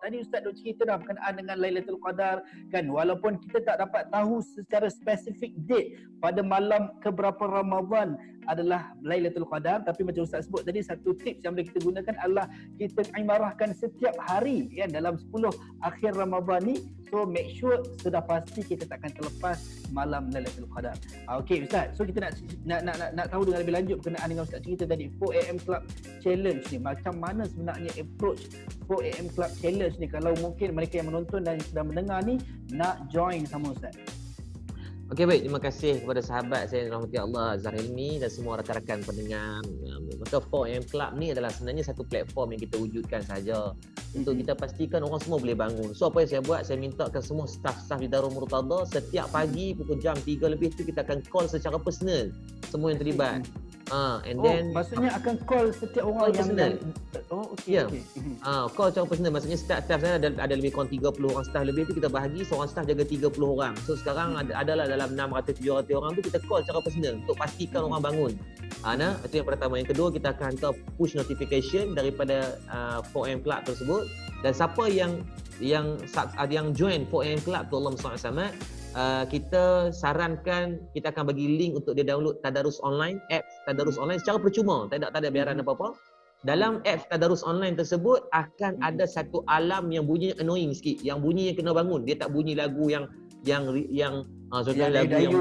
Tadi Ustaz duk cerita dah berkenaan dengan Lailatul Qadar kan? Walaupun kita tak dapat tahu secara spesifik date pada malam keberapa Ramadan adalah Lailatul Qadar tapi macam Ustaz sebut tadi satu tips yang boleh kita gunakan adalah kita imarahkan setiap hari kan? Dalam 10 akhir Ramadan ni so make sure sudah pasti kita tak akan terlepas malam Lailatul Qadar. Ah, Okey Ustaz, so kita nak nak, nak nak nak tahu dengan lebih lanjut berkenaan dengan Ustaz cerita tadi 4 AM Club Challenge ni macam mana sebenarnya approach 4 AM Club Challenge ni kalau mungkin mereka yang menonton dan sedang mendengar ni nak join sama Ustaz. Okey baik, terima kasih kepada sahabat saya rahmati Allah Azhar Hilmi dan semua rakan-rakan pendengar. Um, maka 4am Club ni adalah sebenarnya satu platform yang kita wujudkan saja untuk kita pastikan orang semua boleh bangun. So apa yang saya buat, saya minta ke semua staff-staff di Darul Murtada setiap pagi pukul jam 3 lebih tu kita akan call secara personal semua yang terlibat. Ah, and oh, then maksudnya akan call setiap orang call yang personal. oh okey yeah. okey. Ah, call secara personal maksudnya staff staff saya ada ada lebih kurang 30 orang staff lebih tu kita bahagi seorang staff jaga 30 orang. So sekarang ada adalah dalam 600 700 orang tu kita call secara personal untuk pastikan orang bangun. Ah, nah, itu yang pertama. Yang kedua kita akan hantar push notification daripada uh, 4am club tersebut dan siapa yang yang ada yang join 4am club tu Allah SWT uh, kita sarankan kita akan bagi link untuk dia download Tadarus Online, app Tadarus Online secara percuma, tak ada tak ada bayaran hmm. apa-apa. Dalam app Tadarus Online tersebut akan hmm. ada satu alam yang bunyi annoying sikit, yang bunyi yang kena bangun. Dia tak bunyi lagu yang yang yang ah uh, ya, lagu yang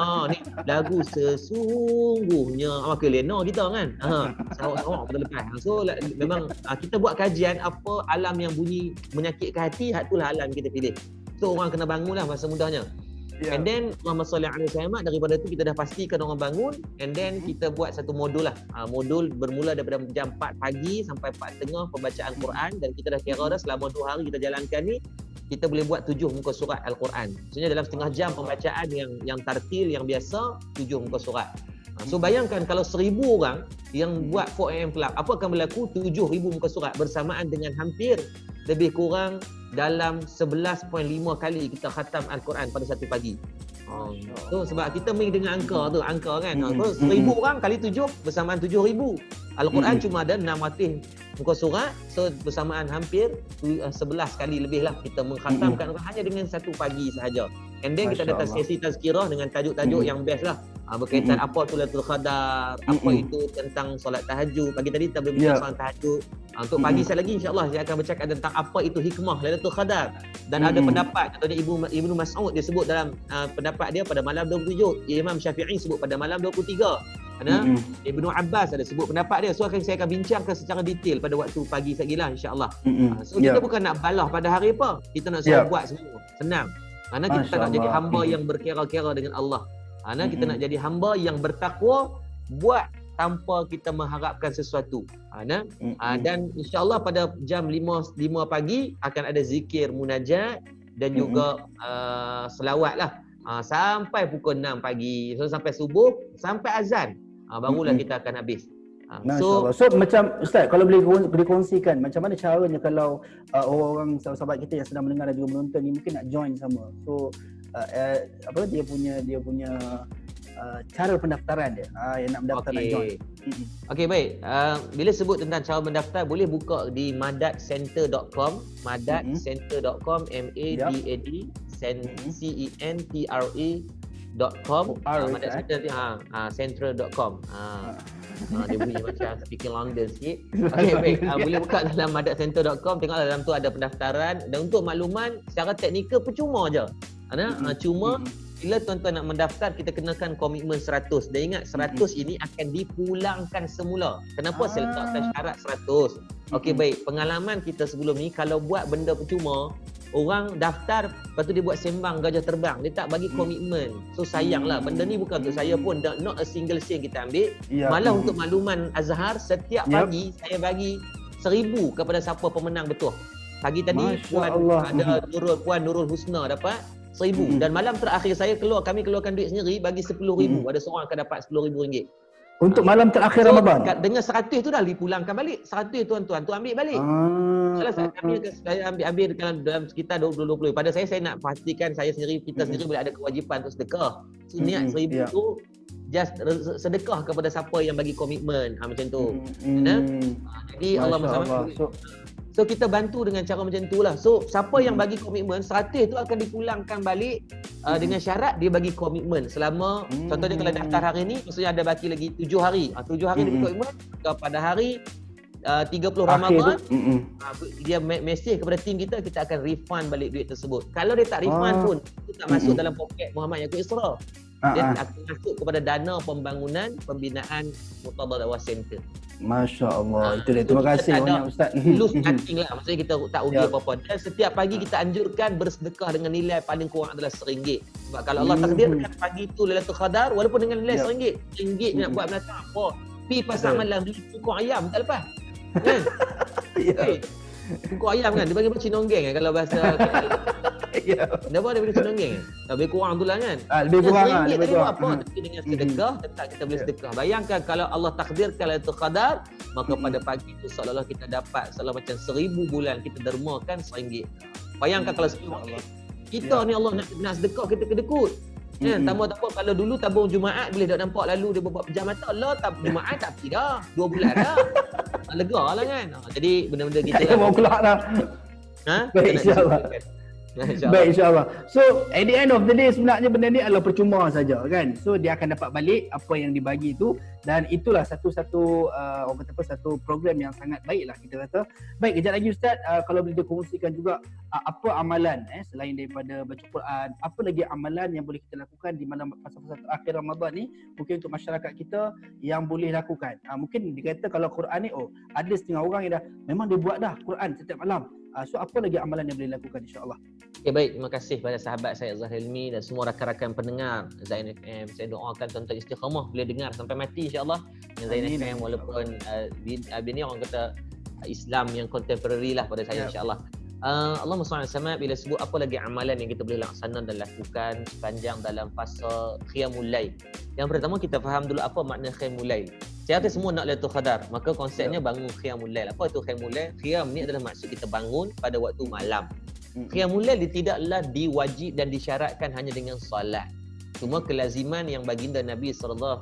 ah uh, ni lagu sesungguhnya ah ke Lena kita kan. Ha, sawak-sawak pada lepas. So memang uh, kita buat kajian apa alam yang bunyi menyakitkan hati, hak itulah alam kita pilih. So orang kena bangun lah masa mudahnya. Yeah. And then Muhammad Salih Alaihi Wasallam daripada tu kita dah pastikan orang bangun and then mm-hmm. kita buat satu modul lah. Uh, modul bermula daripada jam 4 pagi sampai 4 tengah pembacaan Quran dan kita dah kira dah selama 2 hari kita jalankan ni kita boleh buat 7 muka surat Al-Quran. Maksudnya dalam setengah jam pembacaan yang yang tartil yang biasa 7 muka surat. Uh, so bayangkan kalau 1000 orang yang buat 4am club apa akan berlaku 7000 muka surat bersamaan dengan hampir lebih kurang dalam 11.5 kali kita khatam Al-Quran pada satu pagi. Oh. So sebab kita main dengan angka tu, angka kan. Mm-hmm. So, 1000 orang kali 7 bersamaan 7000. Al-Quran mm-hmm. cuma ada 600 muka surat. So bersamaan hampir 11 kali lebih lah kita mengkhatamkan mm-hmm. hanya dengan satu pagi sahaja. And then Masya kita ada sesi tazkirah dengan tajuk-tajuk mm-hmm. yang best lah. Ha, berkaitan mm-hmm. apa tu Lailatul Qadar, mm-hmm. apa itu tentang solat tahajud. Pagi tadi kita berbincang yeah. solat tahajud. Ha, untuk mm-hmm. pagi saya lagi insya-Allah saya akan bercakap tentang apa itu hikmah Lailatul Qadar dan mm-hmm. ada pendapat contohnya Ibu Ibnu Mas'ud dia sebut dalam uh, pendapat dia pada malam 27, Imam Syafi'i sebut pada malam 23. Ada mm-hmm. Ibnu Abbas ada sebut pendapat dia. So akan saya akan bincangkan secara detail pada waktu pagi sekali lah insya-Allah. Mm-hmm. So yeah. kita bukan nak balah pada hari apa. Kita nak suruh yeah. buat semua. Senang. Karena kita tak nak jadi hamba yang berkira-kira dengan Allah. Karena kita nak jadi hamba yang bertakwa buat tanpa kita mengharapkan sesuatu. Ana dan insya-Allah pada jam 5 5 pagi akan ada zikir munajat dan juga uh, selawat lah. Uh, sampai pukul 6 pagi. So sampai subuh, sampai azan. Uh, barulah kita akan habis. Nah, so, so macam Ustaz kalau boleh boleh kongsikan macam mana caranya kalau uh, orang sahabat kita yang sedang mendengar dan juga menonton ni mungkin nak join sama. So uh, uh, apa dia punya dia punya uh, cara pendaftaran dia uh, yang nak mendaftar okay. nak join. Okey baik. Uh, bila sebut tentang cara mendaftar boleh buka di madatcenter.com madatcenter.com m a d a d c e n t r e .com uh, madatcenter ha, ha central.com ha. Ha, dia bunyi macam speaking London sikit. Okey, baik. Ha, boleh buka dalam madatcenter.com. Tengoklah dalam tu ada pendaftaran. Dan untuk makluman, secara teknikal percuma je. Ada? Ha, cuma bila tuan-tuan nak mendaftar, kita kenakan komitmen 100. Dan ingat, 100 ini akan dipulangkan semula. Kenapa ah. saya letakkan syarat 100? Okey, baik. Pengalaman kita sebelum ni, kalau buat benda percuma, orang daftar lepas tu dia buat sembang gajah terbang dia tak bagi hmm. komitmen so sayanglah benda ni bukan untuk saya pun not a single sen kita ambil ya. malah hmm. untuk makluman Azhar setiap yep. pagi saya bagi seribu kepada siapa pemenang betul pagi tadi Masya puan Allah. ada Nurul puan Nurul Husna dapat seribu hmm. dan malam terakhir saya keluar kami keluarkan duit sendiri bagi sepuluh ribu hmm. ada seorang akan dapat sepuluh ribu ringgit untuk malam terakhir so, Ramadan. Dengan 100 tu dah dipulangkan balik. 100 tuan-tuan tu ambil balik. Ah, Salah saya kami akan saya ambil ambil dalam, dalam sekitar 20 20. Pada saya saya nak pastikan saya sendiri kita sendiri boleh ada kewajipan untuk sedekah. So, niat mm-hmm. 1000 yeah. tu just sedekah kepada siapa yang bagi komitmen. Ha macam tu. Mm-hmm. Ha, jadi Allah, Allah. So, so So kita bantu dengan cara macam itulah. So siapa yang bagi komitmen 100 tu akan dipulangkan balik uh, dengan syarat dia bagi komitmen selama hmm. contohnya kalau daftar hari ni maksudnya ada baki lagi 7 hari. Uh, 7 hari hmm. dia komitmen pada hari uh, 30 Ramadan uh, dia mesej kepada tim kita kita akan refund balik duit tersebut. Kalau dia tak refund ah. pun itu tak masuk dalam poket Muhammad Yaakob Isra. Dia uh-huh. akan masuk kepada dana pembangunan pembinaan Murtadah Dakwah Center. Masya Allah. Ha, itu dia. Terima kasih banyak Ustaz. Lose nothing lah. Maksudnya kita tak rugi yep. apa-apa. Dan setiap pagi kita anjurkan bersedekah dengan nilai paling kurang adalah RM1. Sebab kalau Allah takdirkan pagi itu Lailatul Qadar walaupun dengan nilai RM1. Yep. RM1 nak buat belakang apa? Pi pasal malam beli pokok ayam tak lepas. Kan? ya. Hey, pokok ayam kan? Dia bagi macam cinonggeng kan kalau bahasa Ya. Kenapa dia bagi senonggeng? Lebih kurang tu lah kan? Ah, lebih kurang lah. Lebih kurang. Apa? Hmm. Tapi dengan sedekah, tetap kita boleh ya. sedekah. Bayangkan kalau Allah takdirkan itu qadar, maka pada pagi itu seolah-olah kita dapat seolah macam seribu bulan kita dermakan seringgit. Bayangkan kalau sepuluh Allah. Kita ya. ni Allah nak, nak sedekah, kita kedekut. Ya, mm-hmm. tambah tak apa kalau dulu tabung Jumaat boleh tak nampak lalu dia buat pejam mata. Lah tak Jumaat tak pergi dah. Dua bulan dah. Lega lah kan. Jadi benda-benda kita lah. Mau keluar dah. Ha? Baik, insyaAllah. Baik insyaAllah. So at the end of the day sebenarnya benda ni adalah percuma saja kan. So dia akan dapat balik apa yang dibagi itu dan itulah satu-satu uh, orang kata apa satu program yang sangat baik lah kita kata. Baik kejap lagi Ustaz uh, kalau boleh dikongsikan juga uh, apa amalan eh selain daripada baca Quran, apa lagi amalan yang boleh kita lakukan di malam fasa-fasa akhir Ramadan ni mungkin untuk masyarakat kita yang boleh lakukan. Uh, mungkin dikata kalau Quran ni oh ada setengah orang yang dah memang dia buat dah Quran setiap malam Uh, so apa lagi amalan yang boleh dilakukan insyaAllah Okay, baik, terima kasih kepada sahabat saya Zahir Hilmi dan semua rakan-rakan pendengar Zain FM. Saya doakan tuan-tuan istiqamah boleh dengar sampai mati insyaAllah. Zain Amin. FM walaupun uh, ni orang kata Islam yang contemporary lah pada saya yeah. insyaAllah. Uh, Allah SWT bila sebut apa lagi amalan yang kita boleh laksana dan lakukan sepanjang dalam fasa Qiyamul Lail. Yang pertama kita faham dulu apa makna Qiyamul Lail. Saya kata semua nak Lailatul Qadar. Maka konsepnya ya. bangun Qiyamul Lail. Apa itu Qiyamul Lail? Qiyam ni adalah maksud kita bangun pada waktu malam. Hmm. Qiyamul Lail tidaklah diwajib dan disyaratkan hanya dengan solat. Cuma kelaziman yang baginda Nabi SAW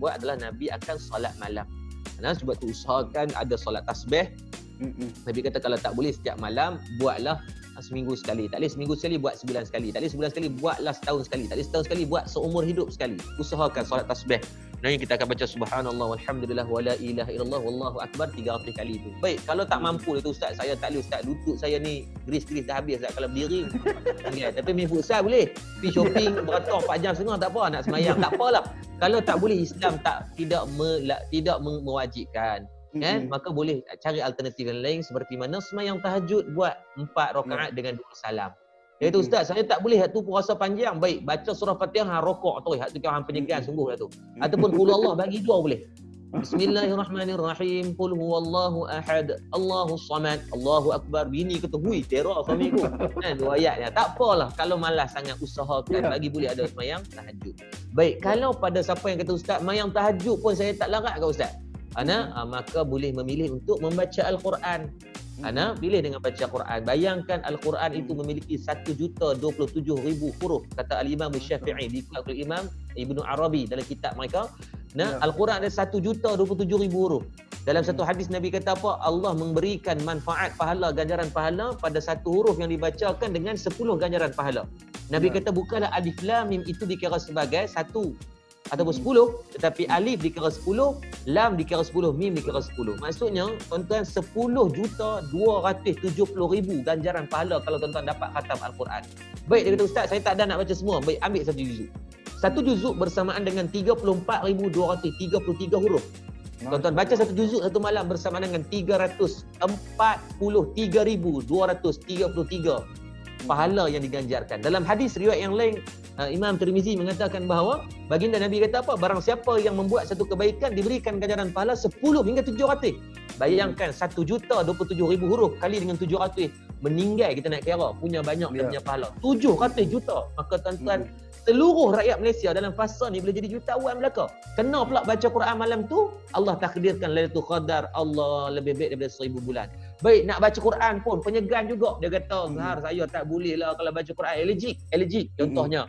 buat adalah Nabi akan solat malam. Karena sebab tu usahakan ada solat tasbih. Mm-mm. Nabi kata kalau tak boleh setiap malam, buatlah seminggu sekali. Tak boleh seminggu sekali, buat sebulan sekali. Tak boleh sebulan sekali, buatlah setahun sekali. Tak boleh setahun sekali, buat seumur hidup sekali. Usahakan solat tasbih. Sebenarnya kita akan baca subhanallah walhamdulillah wala ilaha illallah wallahu akbar 300 kali itu. Baik, kalau tak mampu itu ustaz, saya tak boleh ustaz lutut saya ni gris-gris dah habis ustaz kalau berdiri. ya, tapi main futsal boleh. Pergi shopping beratur 4 jam setengah tak apa nak semayang tak apalah. Kalau tak boleh Islam tak tidak me, tidak mewajibkan kan mm-hmm. maka boleh cari alternatif yang lain seperti mana semayang tahajud buat 4 rakaat mm. dengan dua salam dia kata, Ustaz, saya tak boleh tu puasa panjang. Baik, baca surah Fatihah, hang rokok tu. Hak tu kan hang penyegar sungguh lah tu. Ataupun Qul Allah bagi dua boleh. Bismillahirrahmanirrahim. Qul huwallahu ahad. Allahu samad. Allahu akbar. Bini kata, hui, teror suami ku. Kan, dua ayat ya. Tak apalah. Kalau malas sangat usahakan. Ya. Bagi boleh ada semayang tahajud. Baik, kalau pada siapa yang kata, Ustaz, semayang tahajud pun saya tak larat ke Ustaz? Ana, hmm. maka boleh memilih untuk membaca Al-Quran. Ana pilih dengan baca Quran. Bayangkan Al-Quran itu memiliki 1 juta 27 ribu huruf kata Al-Imam Syafi'i di kitab Imam Ibnu Arabi dalam kitab mereka. Nah, ya. Al-Quran ada 1 juta 27 ribu huruf. Dalam satu hmm. hadis Nabi kata apa? Allah memberikan manfaat pahala ganjaran pahala pada satu huruf yang dibacakan dengan 10 ganjaran pahala. Nabi ya. kata bukanlah alif lam mim itu dikira sebagai satu ataupun hmm. sepuluh tetapi alif dikira sepuluh lam dikira sepuluh mim dikira sepuluh. Maksudnya tuan-tuan sepuluh juta dua ratus tujuh puluh ribu ganjaran pahala kalau tuan-tuan dapat khatam Al-Quran. Baik dia kata ustaz saya tak ada nak baca semua. Baik ambil satu juzuk. Satu juzuk bersamaan dengan tiga puluh empat ribu dua ratus tiga puluh tiga huruf. Tuan-tuan baca satu juzuk satu malam bersamaan dengan 343,233 pahala yang diganjarkan. Dalam hadis riwayat yang lain uh, Imam Tirmizi mengatakan bahawa baginda Nabi kata apa? Barang siapa yang membuat satu kebaikan diberikan ganjaran pahala 10 hingga 700. Bayangkan 1 juta 27 ribu huruf kali dengan 700 meninggal kita nak kira punya banyak yeah. punya pahala. 700 juta. Maka tuan-tuan hmm seluruh rakyat Malaysia dalam fasa ni boleh jadi jutawan belaka. Kena pula baca Quran malam tu, Allah takdirkan Lailatul Qadar Allah lebih baik daripada seribu bulan. Baik, nak baca Quran pun penyegan juga. Dia kata, Zahar, saya tak boleh lah kalau baca Quran. Allergic, allergic contohnya.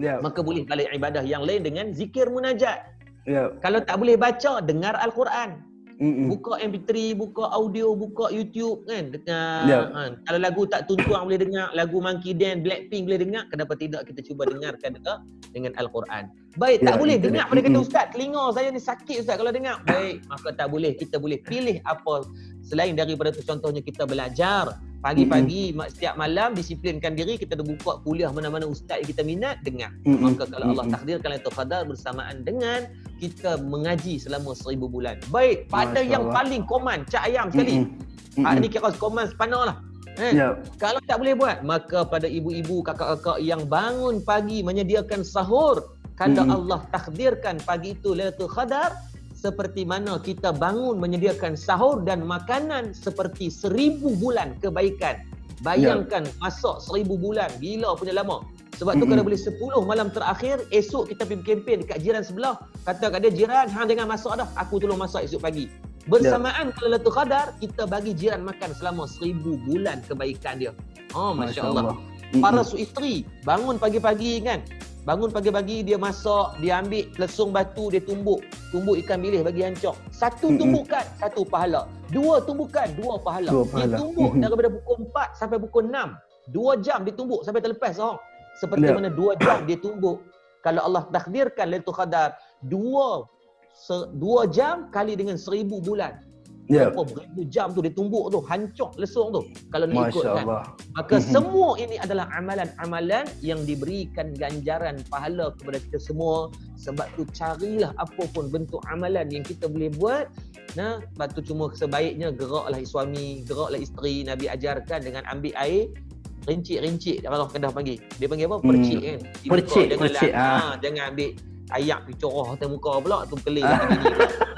Yeah. Maka boleh balik ibadah yang lain dengan zikir munajat. Yeah. Kalau tak boleh baca, dengar Al-Quran. Mm-mm. Buka MP3, buka audio, buka YouTube kan. Dengar. Yeah. Ha. Kalau lagu tak tuntuang boleh dengar, lagu Monkey Dan, Blackpink boleh dengar, kenapa tidak kita cuba dengarkan dekat dengan Al-Quran. Baik, tak ya, boleh dengar pada kata ustaz, telinga saya ni sakit ustaz kalau dengar. Baik, maka tak boleh. Kita boleh pilih apa selain daripada tu contohnya kita belajar pagi-pagi mm-hmm. setiap malam disiplinkan diri kita ada buka kuliah mana-mana ustaz yang kita minat dengar mm-hmm. maka kalau Allah takdirkan itu qadar bersamaan dengan kita mengaji selama seribu bulan baik pada Masya yang Allah. paling koman cak ayam sekali mm-hmm. ha, ini kira koman sepanar lah Eh, yep. Kalau tak boleh buat, maka pada ibu-ibu, kakak-kakak yang bangun pagi menyediakan sahur, kalau mm-hmm. Allah takdirkan pagi itu Lailatul Qadar, seperti mana kita bangun menyediakan sahur dan makanan seperti seribu bulan kebaikan. Bayangkan yeah. masak seribu bulan, gila punya lama. Sebab tu mm-hmm. kalau boleh sepuluh malam terakhir, esok kita pergi kempen dekat jiran sebelah. Kata kat dia, jiran, hang jangan masak dah. Aku tolong masak esok pagi. Bersamaan yeah. kalau Lailatul Qadar, kita bagi jiran makan selama seribu bulan kebaikan dia. Oh, Masya, Masya Allah. Allah. Para suistri, bangun pagi-pagi kan, Bangun pagi-pagi dia masak, dia ambil lesung batu, dia tumbuk. Tumbuk ikan bilis bagi hancur. Satu tumbukan, mm-hmm. satu pahala. Dua tumbukan, dua pahala. Dua pahala. Dia tumbuk mm-hmm. daripada pukul 4 sampai pukul 6. Dua jam dia tumbuk sampai terlepas. Oh. Seperti yeah. mana dua jam dia tumbuk. Kalau Allah takdirkan Lailatul Qadar, dua, se, dua jam kali dengan seribu bulan. Yeah. Berapa beribu jam tu dia tumbuk tu, hancur lesung tu. Kalau nak ikut kan. Maka mm-hmm. semua ini adalah amalan-amalan yang diberikan ganjaran pahala kepada kita semua. Sebab tu carilah apa pun bentuk amalan yang kita boleh buat. Nah, sebab tu cuma sebaiknya geraklah suami, geraklah isteri. Nabi ajarkan dengan ambil air, rincik-rincik kalau Kedah panggil. Dia panggil apa? Percik hmm. kan. Percik, percik. Ha, jangan ambil ayak pergi corah atas muka pula tu kelih ah.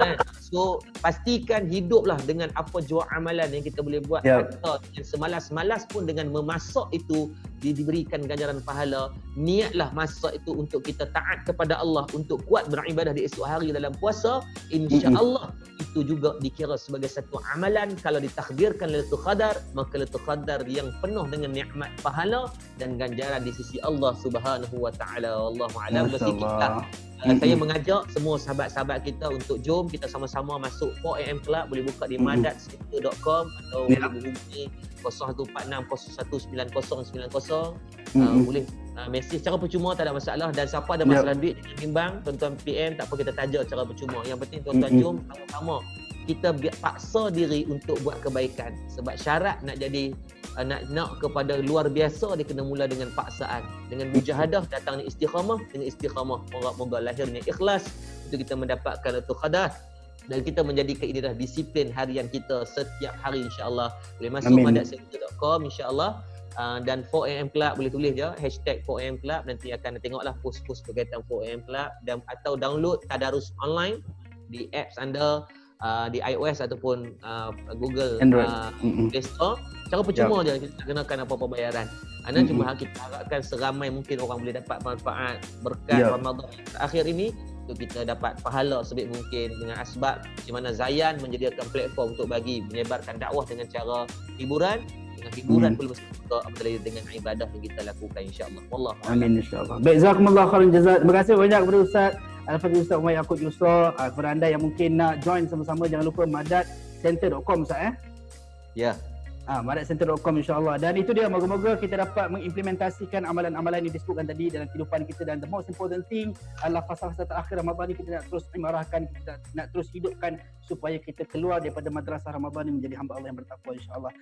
kan so pastikan hiduplah dengan apa jua amalan yang kita boleh buat yep. kata yang semalas-malas pun dengan memasak itu diberikan ganjaran pahala niatlah masak itu untuk kita taat kepada Allah untuk kuat beribadah di esok hari dalam puasa insya-Allah itu juga dikira sebagai satu amalan. Kalau ditakdirkan Lailatul Qadar maka Lailatul Qadar yang penuh dengan nikmat pahala dan ganjaran di sisi Allah Subhanahu wa taala. Wallahu alam. Kita Uh, saya mengajak semua sahabat-sahabat kita untuk jom kita sama-sama masuk 4am club. Boleh buka di madatcenter.com atau yeah. boleh hubungi 0146019090 uh, boleh uh, mesej secara percuma tak ada masalah. Dan siapa ada masalah yeah. duit dengan bimbang. Tuan-tuan PM tak apa kita tajuk secara percuma. Yang penting tuan-tuan mm-hmm. jom sama-sama. Kita paksa diri untuk buat kebaikan sebab syarat nak jadi nak nak kepada luar biasa dia kena mula dengan paksaan. Dengan mujahadah datangnya istiqamah dengan istiqamah moga-moga lahirnya ikhlas untuk kita mendapatkan itu qadar. Dan kita menjadikan ini adalah disiplin harian kita setiap hari insya-Allah. Boleh masuk madatcenter.com insya-Allah. Uh, dan 4am club boleh tulis je hashtag 4am club. Nanti akan tengoklah post-post berkaitan 4am club dan atau download tadarus online di apps anda uh, di iOS ataupun uh, Google Android. Uh, Play Store. Cara percuma yep. je kita tak kenakan apa-apa bayaran. Anda mm-hmm. cuma kita harapkan seramai mungkin orang boleh dapat manfaat berkat yep. Ramadan akhir ini untuk kita dapat pahala sebab mungkin dengan asbab di mana Zayan menyediakan platform untuk bagi menyebarkan dakwah dengan cara hiburan dengan hiburan hmm. pun apabila dengan ibadah yang kita lakukan insya-Allah. Wallah. Amin insya-Allah. Baik jazakumullah khairan jazak. Terima kasih banyak kepada Ustaz Al-Fadhil Ustaz Umar Yaakob Yusra uh, kepada anda yang mungkin nak join sama-sama jangan lupa madatcenter.com Ustaz eh. Ya. Yeah. Ah, madatcenter.com insya-Allah. Dan itu dia moga-moga kita dapat mengimplementasikan amalan-amalan yang disebutkan tadi dalam kehidupan kita dan the most important thing adalah fasa-fasa terakhir Ramadan ini kita nak terus imarahkan kita nak terus hidupkan supaya kita keluar daripada madrasah Ramadan ini menjadi hamba Allah yang bertakwa insya-Allah.